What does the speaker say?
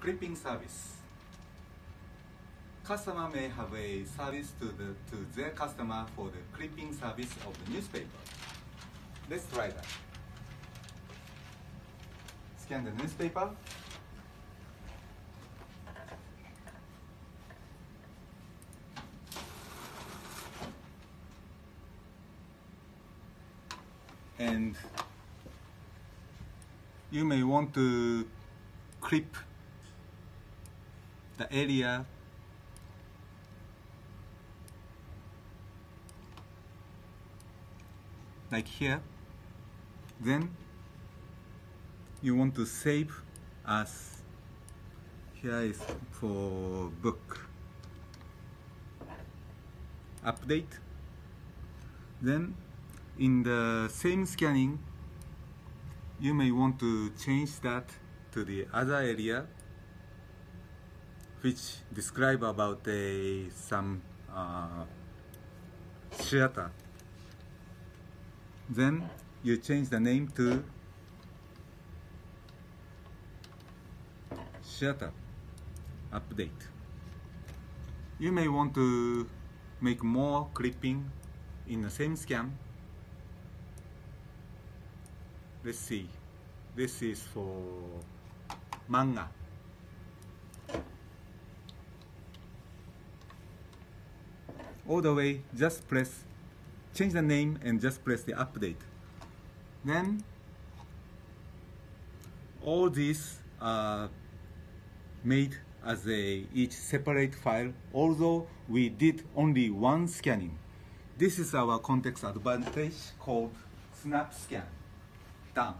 clipping service. Customer may have a service to, the, to their customer for the clipping service of the newspaper. Let's try that. Scan the newspaper. And you may want to clip the area. Like here. Then you want to save as here is for book. Update. Then in the same scanning you may want to change that to the other area which describe about a, some uh, theater. Then you change the name to shutter update. You may want to make more clipping in the same scan let's see. This is for manga all the way just press change the name and just press the update. Then all these are made as a each separate file although we did only one scanning. This is our Contex advantage called snap scan. Done